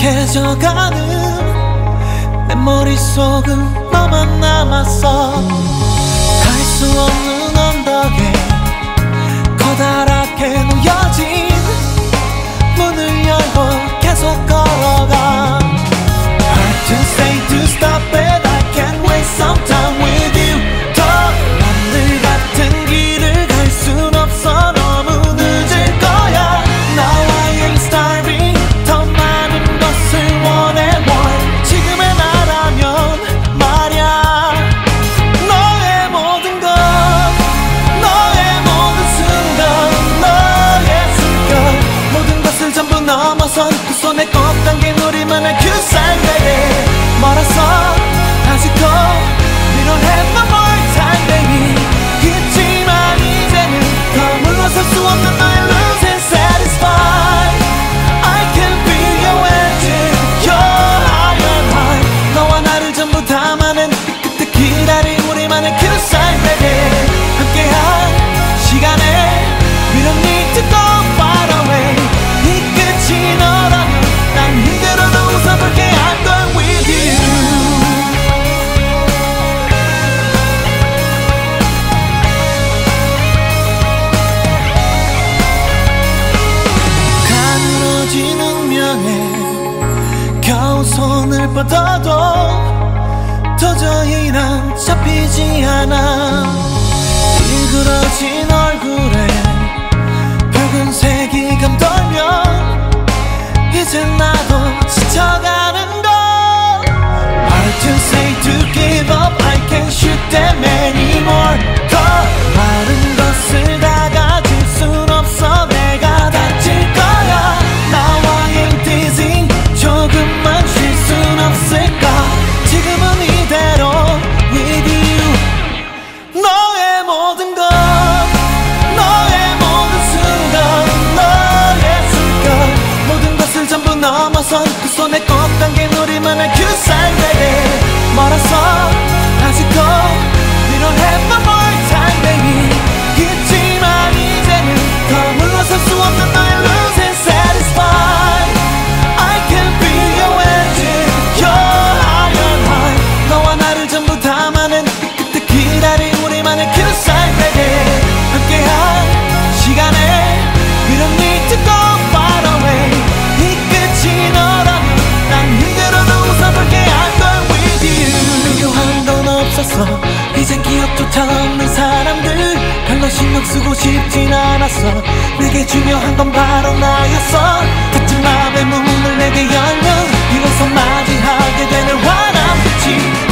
익숙해져가는 내 머릿속은 너만 남았어. 갈 수 없는 언덕에 커다랗게 눈 손을 뻗어도 도저히 난 잡히지 않아. 일그러진 얼굴에 붉은색 정없는 사람들. 별로 신경 쓰고 싶진 않았어 내게 중요한 건 바로 나였어. 같은 마음의 문을 내게 열면 이곳서 맞이하게 되는 화남 지